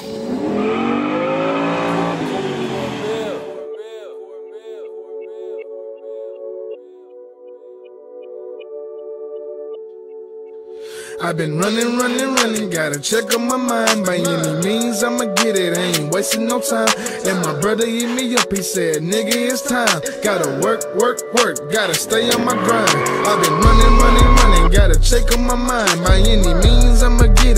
I've been running, running, running, gotta check on my mind. By any means, I'ma get it, I ain't wasting no time. And my brother hit me up, he said, nigga, it's time. Gotta work, work, work, gotta stay on my grind. I've been running, running, running, gotta check on my mind. By any means, I'ma get it,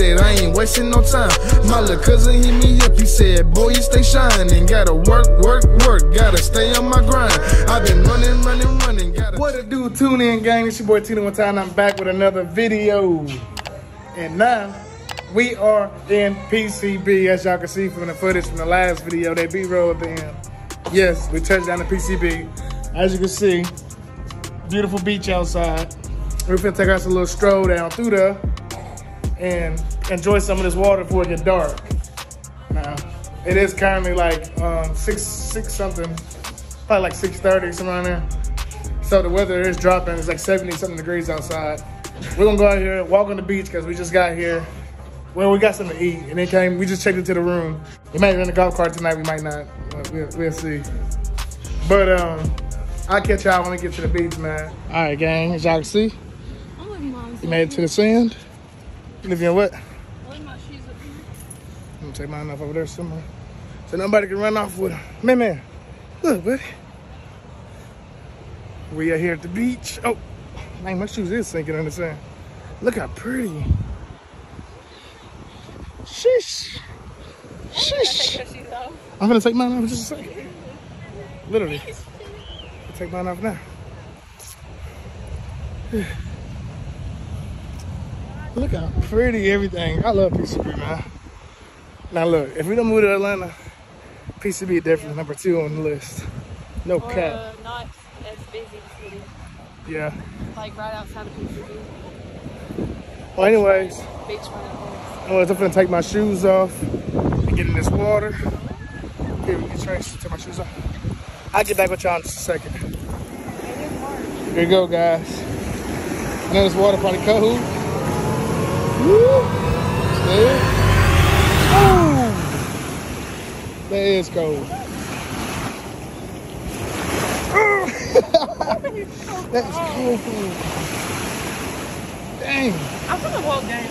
wasting no time. My little cousin hit me up, he said, boy, you stay shining. Gotta work, work, work, gotta stay on my grind. I've been running, running, running, gotta. What it do, tune in gang, it's your boy Tina One Time, I'm back with another video. And now, we are in PCB, as y'all can see from the footage from the last video, they B-roll at the end. Yes, we touched down the PCB. As you can see, beautiful beach outside. We're gonna take us a little stroll down through there and enjoy some of this water before it get dark. Now, it is currently like um, six, six something, probably like 6.30, something around there. So the weather is dropping, it's like 70 something degrees outside. We're gonna go out here, walk on the beach because we just got here. Well, we got something to eat, and then came. We just checked into the room. We might be in a golf cart tonight. We might not. We'll, we'll see. But um, I'll catch y'all when we get to the beach, man. All right, gang. As y'all can see, we made it to the sand. In what? I'm gonna take mine off over there somewhere, so nobody can run off with them. Man, man, look, buddy. We are here at the beach. Oh. Man, my shoes is sinking in the sand. Look how pretty. Sheesh. Sheesh. I'm gonna take mine off just a second. Literally. I'll take mine off now. Look how pretty everything. I love PCB, man. Now look, if we don't move to Atlanta, PCB is definitely number two on the list. No or, cap. Uh, not as busy city. Yeah. Like right outside of PCB. Well, anyways, Beachfront. anyways, I'm gonna take my shoes off and get in this water. Here, we can trace. Take my shoes off. I'll get back with y'all in just a second. Here you go, guys. I know this water probably cold. Woo! Ooh! That is cold. that is cold. Dang. I'm gonna walk down.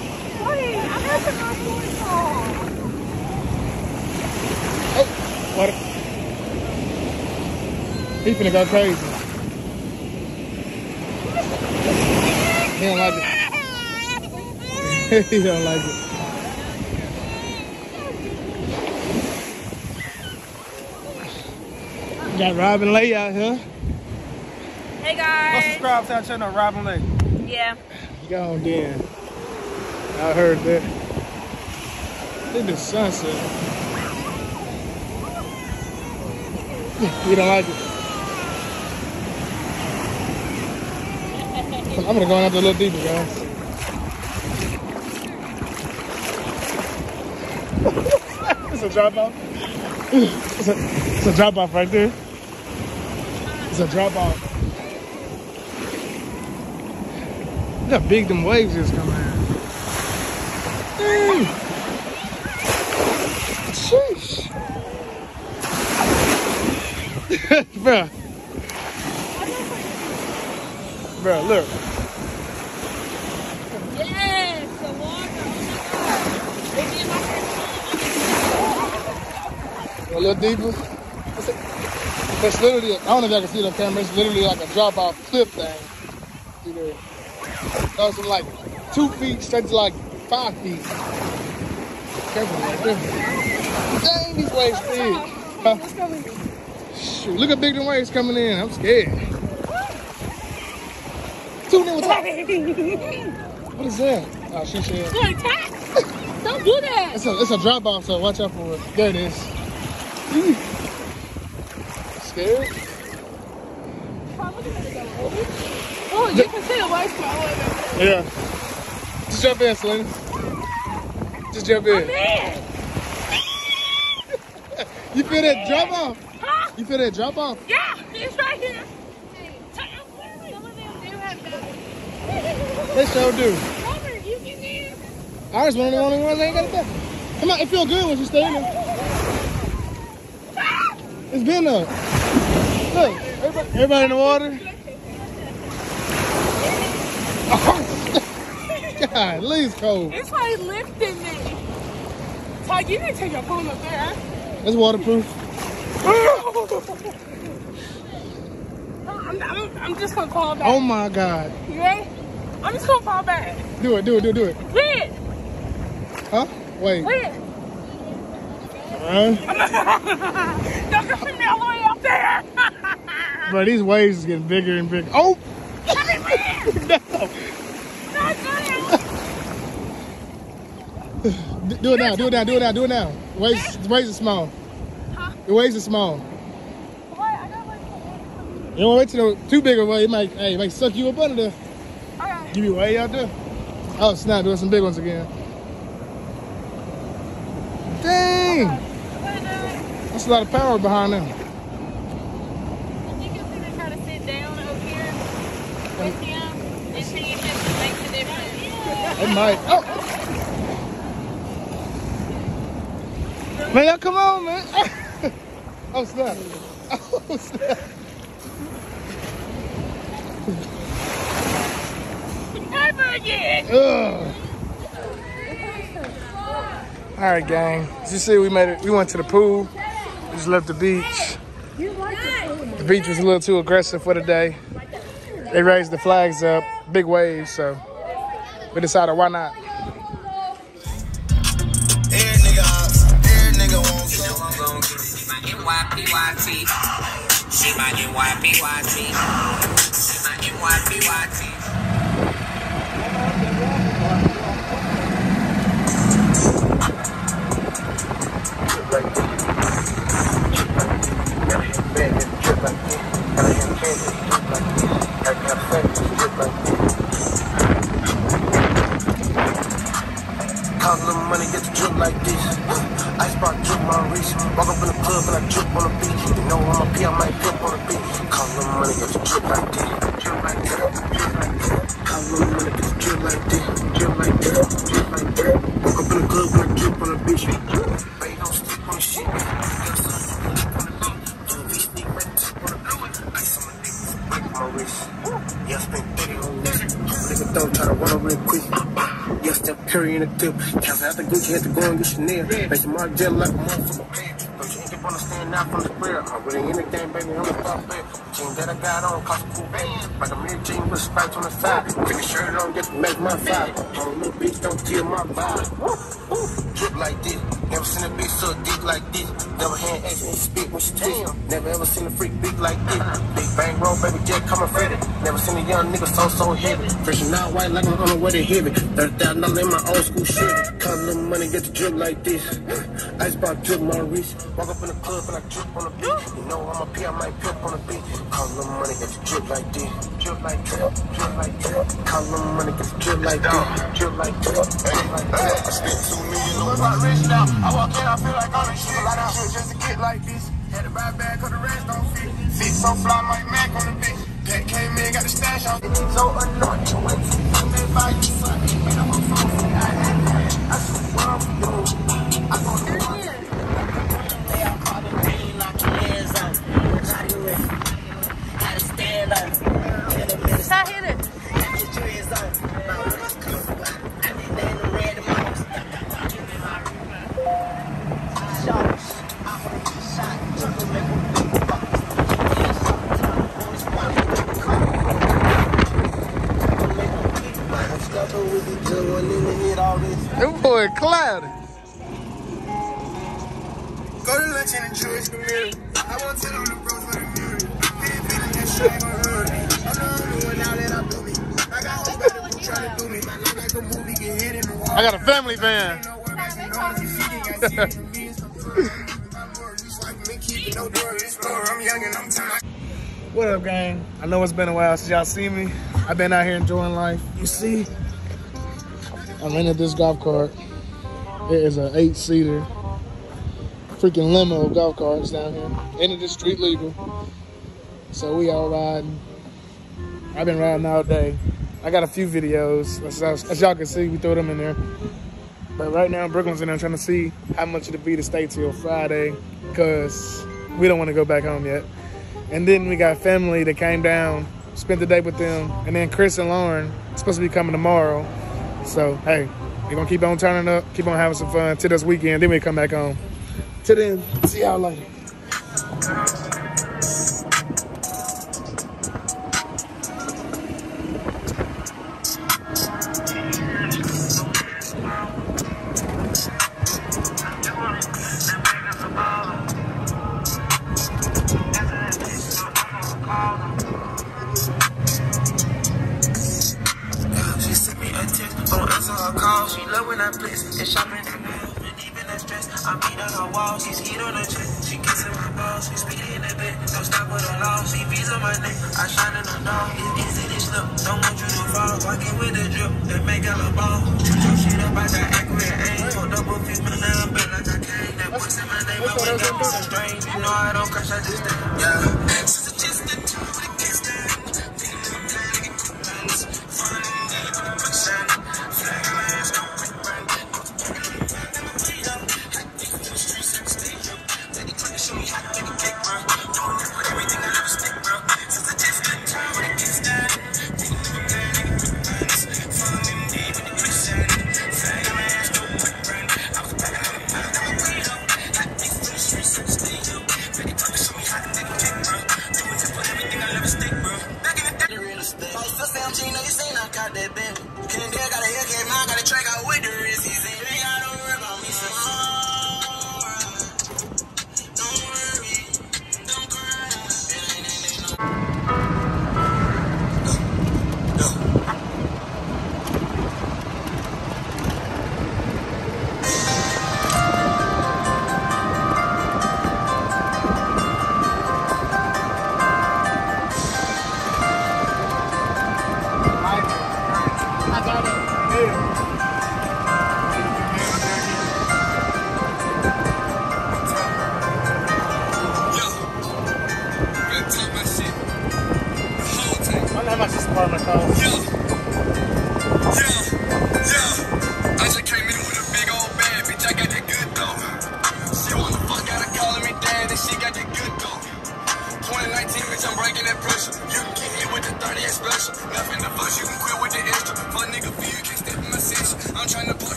Wait, I have to go Oh, water. He finna go crazy. He don't like it. he don't like it. Got Robin Lay out here. Hey Go guys. subscribe to our channel, Robin Lake. Yeah. Go on then. I heard that. Look at the sunset. You don't like it? I'm gonna go out there a little deeper, guys. It's a drop off. It's a, it's a drop off right there. It's a drop off. Look how big them waves is coming in. Dang. Sheesh. Bruh, look. Yes, the water. A little deeper. It's, a, it's literally, I don't know if y'all can see it on camera, it's literally like a drop off cliff thing. See there? Goes from like two feet straight to like five feet. Careful right there. Dang, these waves big. Huh? Shoot, look how big the waves coming in. I'm scared. Tune in with top. What is that? Oh, she said. Don't do that. It's a, it's a drop off, so watch out for it. There it is. Scared? You can see the waves flowing. Yeah. Just jump in, Selena. Just jump in. Man. You feel that drop off? Huh? You feel that drop off? Yeah, it's right here. Some of them do have that. They sure do. Robert, you can do. Ours one of the only ones that ain't got a back. Come on, it feel good when she's standing. Ah! It's been up. Look, everybody, everybody in the water. God, Lee's cold. It's like lifting me. Ty, you didn't take your phone up there. That's waterproof. I'm, I'm, I'm just gonna fall back. Oh my God. You ready? I'm just gonna fall back. Do it, do it, do it, do it. Wait, Huh? Wait. wait. Uh, Don't go me all the way up there. bro, these waves is getting bigger and bigger. Oh! no. Not good. D- Do it now, do it now, do it now, do it now. The waves, the waves are small. Huh? The waves are small. What? I got like. You don't wait till the too big of a wave. It might, hey, it might suck you up under there. Give you way out there. Oh, snap, doing some big ones again. Dang! I'm gonna do it. That's a lot of power behind them. I think it's gonna try to sit down over here with him and see if it makes a difference. It might. Oh! Man, y'all come on, man. oh, snap. Oh, snap. Never again. Ugh. All right, gang. As you see, we made it. We went to the pool. We just left the beach. The beach was a little too aggressive for the day. They raised the flags up, big waves, so we decided why not. She my NYPYT. She my NYPYT. Count Ice on 30 on this. Nigga don't try to run real quick. Yeah, Steph Curry in the. Cancel out the Gucci, had to go and get Chanel. Make some Mark Jell like a motherfucker. Don't you get wanna stand out from the square. I'm really in the game, baby. I'm a top player. Jeans that I got on cost a cool band. Like a mirror jean with stripes on the side. Take a shirt on just to make my vibe. Oh, little bitch, don't kill my vibe. Drip like this. Never seen a bitch suck dick like this. Never hand action and spit when she twist. Never ever seen a freak big like this. Big bang roll, baby, jet coming Freddy. Never seen a young nigga so, so heavy. Fresh and out white like I'm on the way to heavy. $30,000 in my old school shit. Cut a little money, get the drip like this. Ice bar drip my wrist. Walk up in the club and I drip on the beat. You know I'm a P, I might pimp on the beat. Cut a little money, get the drip like this. Drip like drip, drip like drip. Cut a money, get the drip like this. Drip like drip, drip like drip. I spent two million on my rich now. I walk in, I feel like I'm in shit. A lot of shit just to get like this. Had to buy back cause the rest don't fit. Fit so fly, like Mac on the bitch. That came in, got the stash on. So annoying. Wait, I'm made by you, I'm a family I'm. What up, gang? I know it's been a while since y'all seen me. I've been out here enjoying life. You see, I rented this golf cart. It is an eight-seater, freaking limo golf carts down here. And is street legal. So we all riding. I've been riding all day. I got a few videos. As, y'all can see, we threw them in there. But right now, Brooklyn's in there trying to see how much it'll be to stay till Friday because we don't want to go back home yet. And then we got family that came down, spent the day with them. And then Chris and Lauren supposed to be coming tomorrow. So, hey, we're going to keep on turning up, keep on having some fun till this weekend. Then we come back home. Till then, see y'all later. Her call. She love when I flex and shopping house, but even that stress. I beat on her wall, she heat on her chest. She kissing my balls, she speeding in the bed. Don't stop with her law, she beats on my neck. I shine in the dog, it's easy to slip. Don't want you to fall, walking with the drip, that make out a ball. Shoot your shit up, I got accurate aim. For double fist, man, now I'm back like I came. That in my name, I wake up with some strange. You know I don't crash, I just stay. Yeah.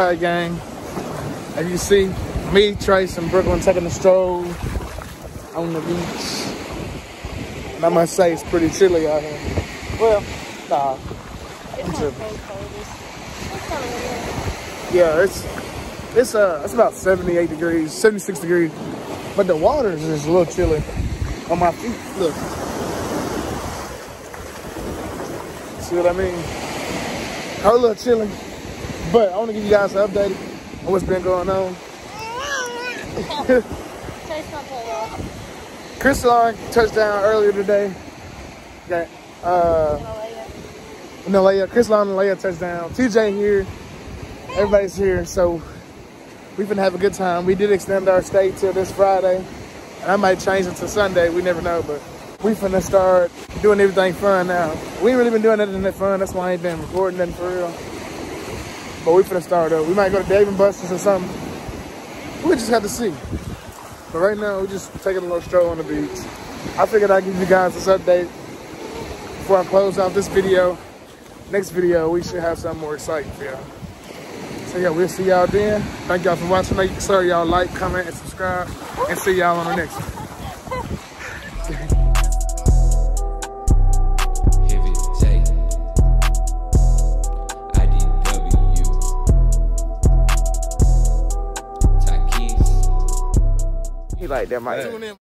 All right, gang. As you see, me, Trace, and Brooklyn taking a stroll on the beach. And I must say, it's pretty chilly out here. Well, nah. I'm tripping. Yeah, it's it's uh it's about 78 degrees, 76 degrees, but the water is just a little chilly on my feet. Look, see what I mean? A little chilly, but I want to give you guys an update on what's been going on. Chris Long touchdown earlier today. Got uh no Leia, Chris Long and Leia touchdown. TJ here. Everybody's here, so we finna have a good time. We did extend our stay till this Friday. And I might change it to Sunday, we never know, but we finna start doing everything fun now. We ain't really been doing anything that fun, that's why I ain't been recording nothing for real. But we finna start up. We might go to Dave and Buster's or something. We just have to see. But right now, we're just taking a little stroll on the beach. I figured I'd give you guys this update before I close out this video. Next video, we should have something more exciting for y'all. So yeah, we'll see y'all then. Thank y'all for watching. Make sure y'all like, comment, and subscribe. And see y'all on the next one. Like that, Mike.